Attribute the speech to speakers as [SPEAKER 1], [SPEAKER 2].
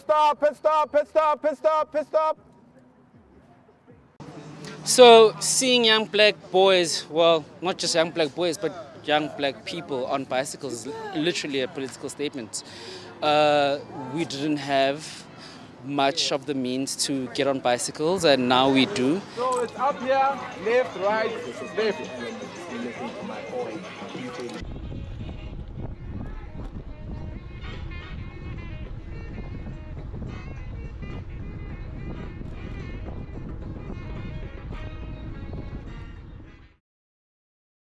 [SPEAKER 1] stop, pit stop, pit stop, pit stop, pit stop.
[SPEAKER 2] So seeing young black boys, well, not just young black boys, but young black people on bicycles is literally a political statement. Uh, we didn't have much of the means to get on bicycles, and now we do.
[SPEAKER 1] So it's up here, left, right, left.